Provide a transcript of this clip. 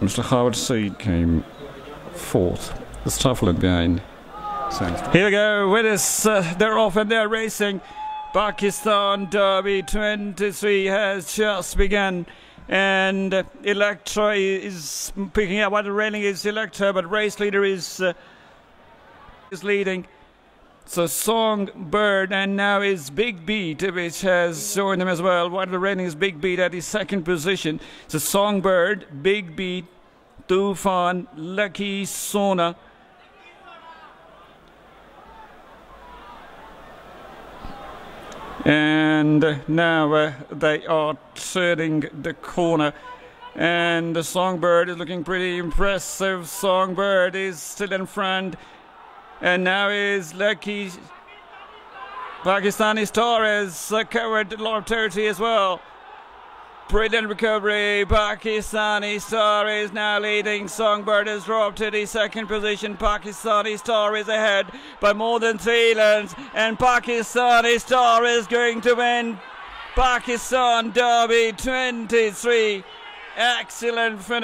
Mr. Howard Seed came fourth. The Stafford behind. Here we go. Winners, uh, they're off and they're racing. Pakistan Derby 23 has just begun. And Electra is picking up. What the railing is Electra, but race leader is uh, is leading. So Songbird and now is Big Beat, which has joined them as well. What the railing is Big Beat at his second position. So Songbird, Big Beat, Tufan, Lucky Sona. And now uh, they are turning the corner. And the Songbird is looking pretty impressive. Songbird is still in front. And now is Lucky Pakistani Star uh, covered a lot of territory as well. Brilliant recovery. Pakistani Star is now leading. Songbird has dropped to the second position. Pakistani Star is ahead by more than three lengths. And Pakistani Star is going to win Pakistan Derby 23. Excellent finish.